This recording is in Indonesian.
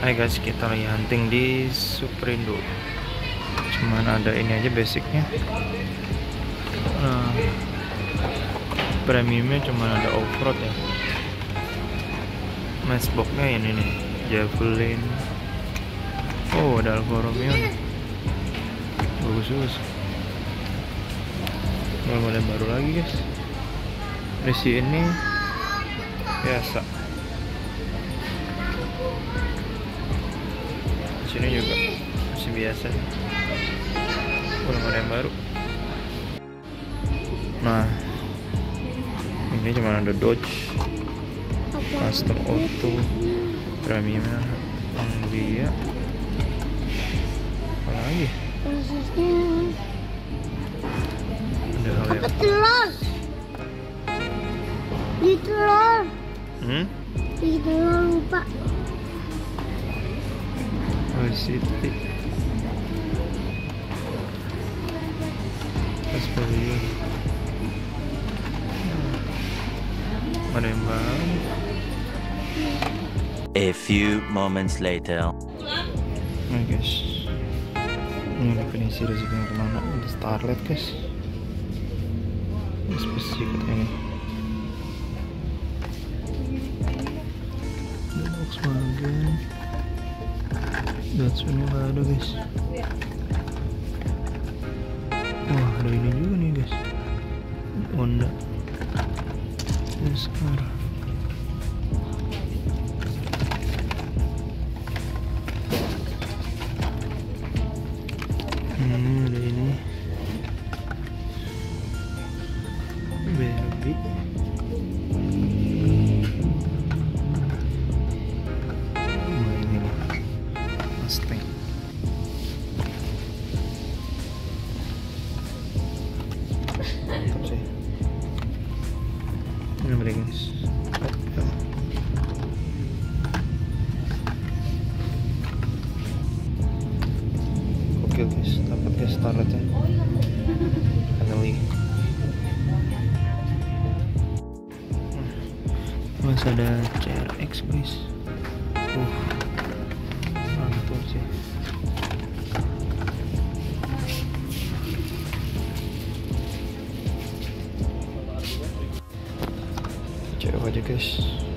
Hai guys kita lagi hunting di Superindo cuman ada ini aja basicnya nah, premiumnya cuman ada offroad ya matchboxnya ini nih Javelin Oh, ada Alfa Romeo. Bagus bagus. Yang baru lagi guys. Resi ini biasa. Sini juga. Masih biasa. Belum ada yang baru. Nah, ini cuma ada Dodge, Custom Auto, Premium, Anglia, apa lagi? Ada hal yang telur? Di telur. Hmm? Di telur lupa oh City pas pavilion ada yang baru A few moments later. Nah guys Ini definisi rezekinya ke mana Di Starlet guys Ini spesifik katanya Ini Volkswagen Datsun nya gak ada guys Wah ada ini juga nih guys Honda Oscar Hmm, ada ini. Barbie. Boleh guys. Oke guys, dapat guys starletnya. Finally. Masih ada CRX guys. Uh, Cek aja guys.